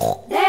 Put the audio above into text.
There